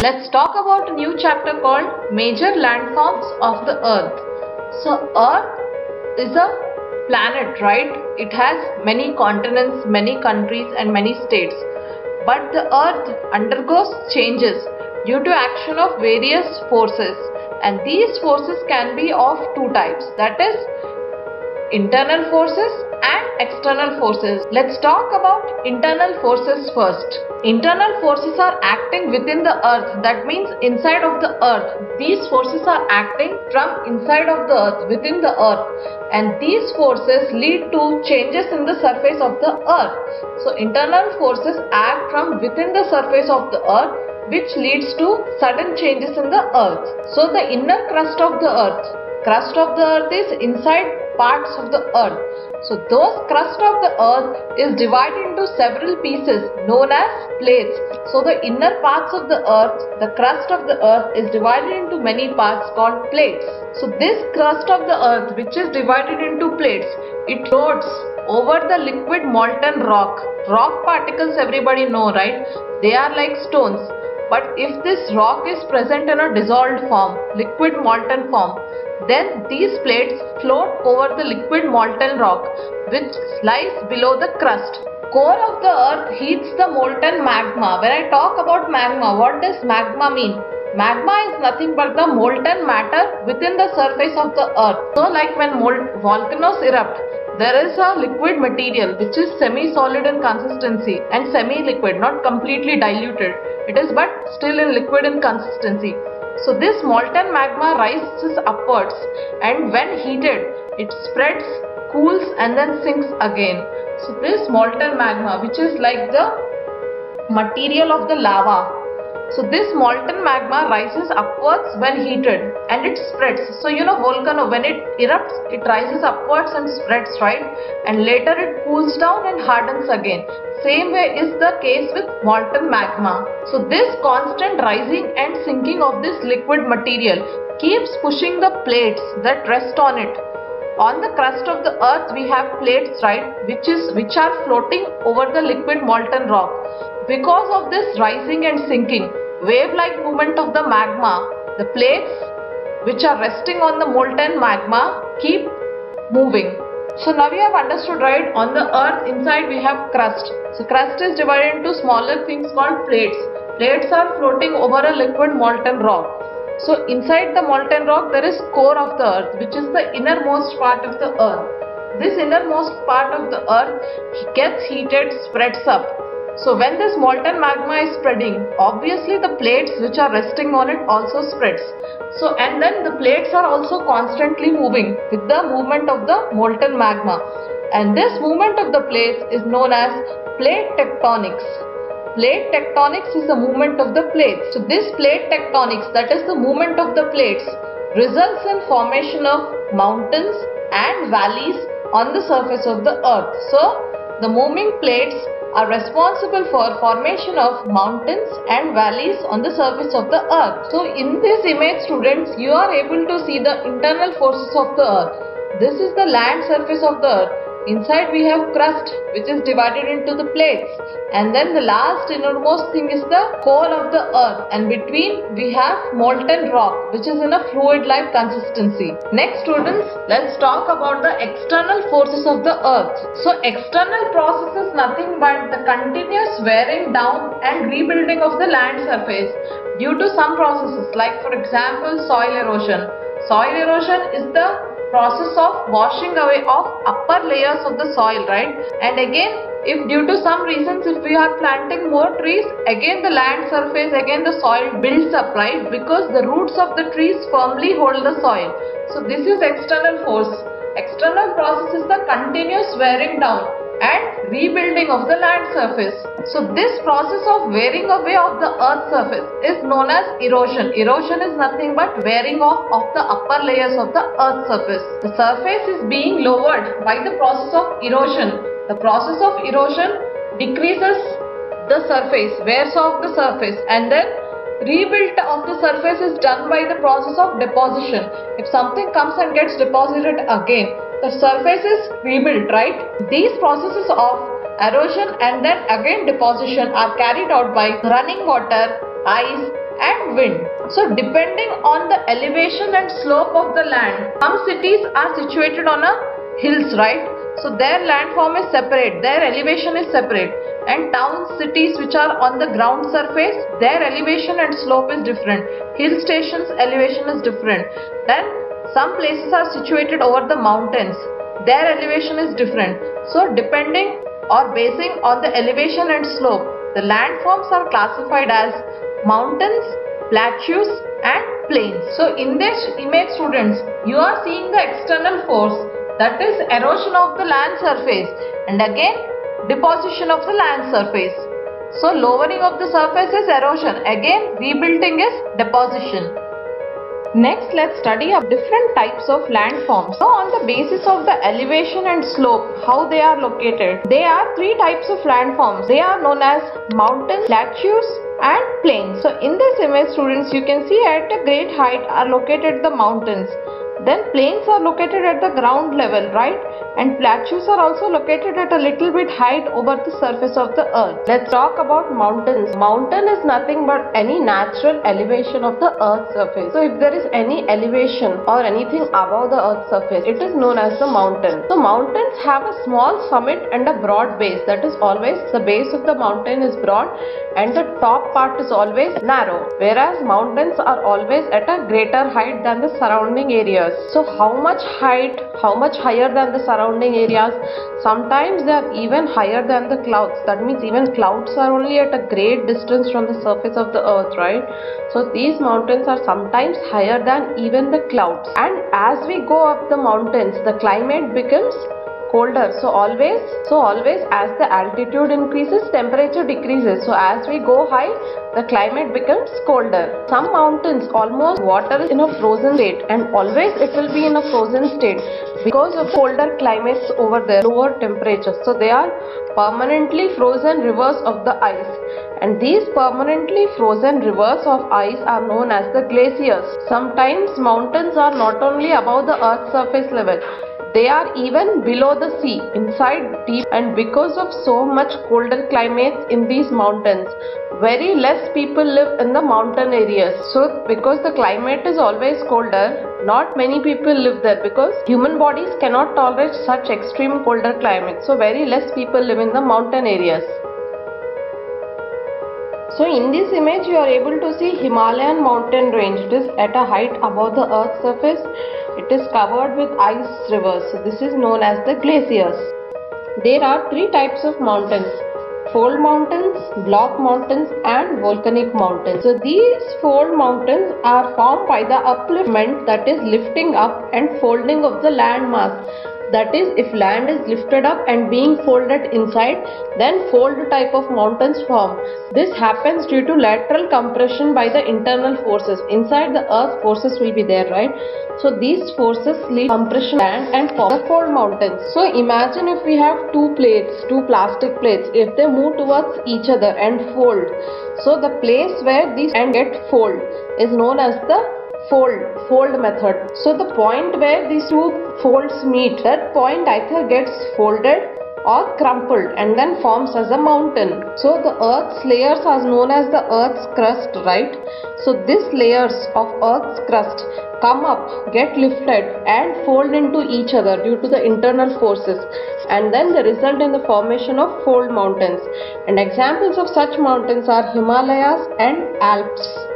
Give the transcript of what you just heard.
Let's talk about a new chapter called Major Landforms of the Earth. So, Earth is a planet, right? It has many continents, many countries, and many states. But the Earth undergoes changes due to action of various forces, and these forces can be of two types that is, internal forces and external forces. Let's talk about internal forces first. Internal forces are acting within the earth, that means inside of the earth. These forces are acting from inside of the earth, within the earth, and these forces lead to changes in the surface of the earth. So, internal forces act from within the surface of the earth which leads to sudden changes in the earth. So, the inner crust of the earth, crust of the earth is inside parts of the earth. So those crust of the earth is divided into several pieces known as plates. So the inner parts of the earth, the crust of the earth is divided into many parts called plates. So this crust of the earth which is divided into plates, it floats over the liquid molten rock. Rock particles everybody know right? They are like stones. But if this rock is present in a dissolved form, liquid molten form, then these plates float over the liquid molten rock which lies below the crust. Core of the earth heats the molten magma. When I talk about magma, what does magma mean? Magma is nothing but the molten matter within the surface of the earth. So like when volcanoes erupt, there is a liquid material which is semi-solid in consistency and semi-liquid, not completely diluted. It is but still in liquid in consistency. So this molten magma rises upwards and when heated it spreads, cools and then sinks again. So this molten magma which is like the material of the lava so this molten magma rises upwards when heated and it spreads. So you know volcano when it erupts it rises upwards and spreads right and later it cools down and hardens again. Same way is the case with molten magma. So this constant rising and sinking of this liquid material keeps pushing the plates that rest on it on the crust of the earth we have plates right which is which are floating over the liquid molten rock because of this rising and sinking, wave-like movement of the magma, the plates which are resting on the molten magma keep moving. So now we have understood right on the earth inside we have crust. So crust is divided into smaller things called plates. Plates are floating over a liquid molten rock. So inside the molten rock there is core of the earth which is the innermost part of the earth. This innermost part of the earth gets heated, spreads up so when this molten magma is spreading, obviously the plates which are resting on it also spreads. So and then the plates are also constantly moving with the movement of the molten magma. And this movement of the plates is known as plate tectonics. Plate tectonics is the movement of the plates. So this plate tectonics, that is the movement of the plates, results in formation of mountains and valleys on the surface of the earth. So the moving plates are responsible for formation of mountains and valleys on the surface of the earth. So in this image students you are able to see the internal forces of the earth. This is the land surface of the earth Inside we have crust which is divided into the plates and then the last innermost thing is the core of the earth and between we have molten rock which is in a fluid like consistency. Next students let's talk about the external forces of the earth. So external process is nothing but the continuous wearing down and rebuilding of the land surface due to some processes like for example soil erosion. Soil erosion is the process of washing away of upper layers of the soil right? And again if due to some reasons if we are planting more trees again the land surface again the soil builds up right? Because the roots of the trees firmly hold the soil. So this is external force. External process is the continuous wearing down and rebuilding of the land surface. So this process of wearing away of the earth surface is known as erosion. Erosion is nothing but wearing off of the upper layers of the earth surface. The surface is being lowered by the process of erosion. The process of erosion decreases the surface, wears off the surface and then rebuilt of the surface is done by the process of deposition. If something comes and gets deposited again, the surface is rebuilt, right? These processes of erosion and then again deposition are carried out by running water, ice and wind. So depending on the elevation and slope of the land, some cities are situated on a hills, right? So their landform is separate, their elevation is separate and towns, cities which are on the ground surface, their elevation and slope is different. Hill stations elevation is different. Then some places are situated over the mountains, their elevation is different. So depending or basing on the elevation and slope, the landforms are classified as mountains, plateaus and plains. So in this image students, you are seeing the external force that is erosion of the land surface and again deposition of the land surface. So lowering of the surface is erosion, again rebuilding is deposition. Next, let's study of different types of landforms. So, on the basis of the elevation and slope, how they are located. There are three types of landforms. They are known as mountains, plateaus, and plains. So, in this image, students, you can see at a great height are located the mountains. Then plains are located at the ground level, right? And plateaus are also located at a little bit height over the surface of the earth. Let's talk about mountains. Mountain is nothing but any natural elevation of the earth's surface. So if there is any elevation or anything above the earth's surface, it is known as the mountain. So mountains have a small summit and a broad base. That is always the base of the mountain is broad and the top part is always narrow. Whereas mountains are always at a greater height than the surrounding areas. So how much height, how much higher than the surrounding areas? Sometimes they are even higher than the clouds. That means even clouds are only at a great distance from the surface of the earth, right? So these mountains are sometimes higher than even the clouds. And as we go up the mountains, the climate becomes colder. So always so always as the altitude increases temperature decreases. So as we go high the climate becomes colder. Some mountains almost water is in a frozen state and always it will be in a frozen state because of colder climates over there lower temperatures. So they are permanently frozen rivers of the ice. And these permanently frozen rivers of ice are known as the glaciers. Sometimes mountains are not only above the earth's surface level they are even below the sea, inside deep and because of so much colder climates in these mountains, very less people live in the mountain areas. So because the climate is always colder, not many people live there because human bodies cannot tolerate such extreme colder climates. So very less people live in the mountain areas. So in this image you are able to see Himalayan mountain range. It is at a height above the earth's surface it is covered with ice rivers. This is known as the glaciers. There are three types of mountains. Fold mountains, block mountains and volcanic mountains. So these fold mountains are formed by the upliftment that is lifting up and folding of the land mass that is if land is lifted up and being folded inside then fold type of mountains form. This happens due to lateral compression by the internal forces. Inside the earth forces will be there right? So these forces lead compression land and form the fold mountains. So imagine if we have two plates two plastic plates. If they move towards each other and fold so the place where these and get fold is known as the fold fold method. So the point where these two folds meet that point either gets folded or crumpled and then forms as a mountain. So the earth's layers are known as the earth's crust right? So these layers of earth's crust come up get lifted and fold into each other due to the internal forces and then they result in the formation of fold mountains. And examples of such mountains are himalayas and alps